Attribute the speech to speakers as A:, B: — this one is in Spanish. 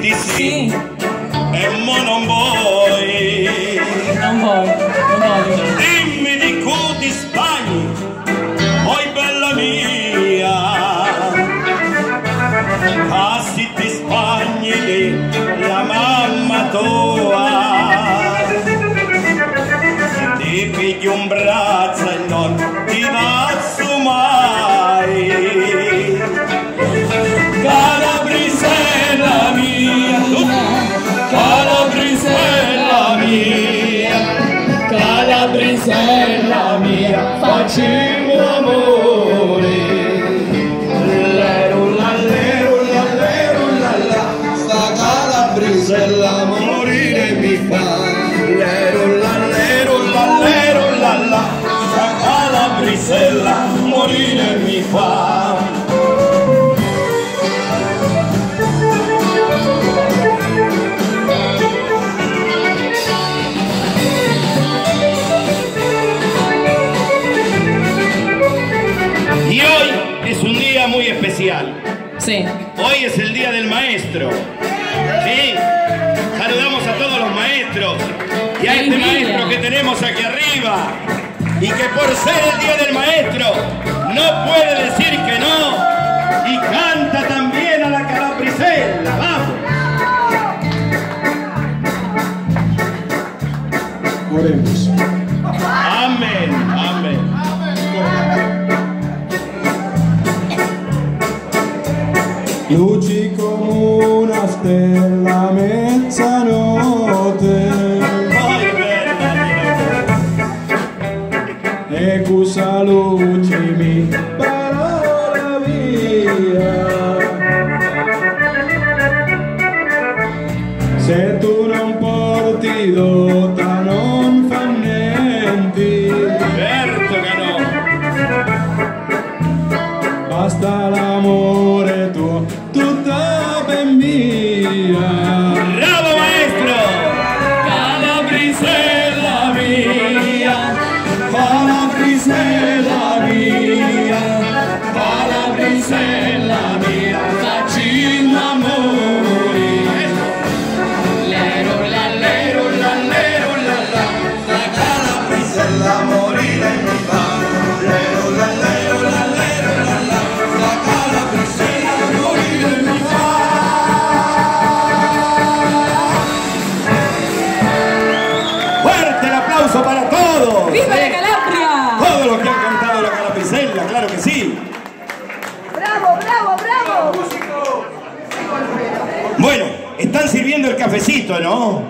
A: disse
B: Sim. é monomboy. Não
A: vou não vou né?
B: Dimmi de cu di Spagna, oi bella mia. Passi di Spagna lì, la mamma tua. te pedi um braccio. sella mia,
A: facciamo l'amore.
B: Lerulla, lerulla, lerulla, la, sta calabrisella morire mi fa. Lerulla, lerulla, lerulla, la, sta calabrisella morire mi fa. Día muy especial.
A: Sì,
B: Hoy es el día del maestro. Sí. Saludamos a todos los maestros y a este maestro que tenemos aquí arriba. Y que por ser el día del maestro no puede decir que no. Y canta también a la calabricela. Vamos.
C: Oremos. Luci come una stella a mezzanotte e questa luce mi parola via. Se tu non porti dota non fa niente,
B: Certo che no.
C: basta l'amore tuo, tutta ben mia.
B: ¡Bravo, maestro! Calabrisela mía,
C: Calabrisella mia,
B: sirviendo el cafecito, ¿no?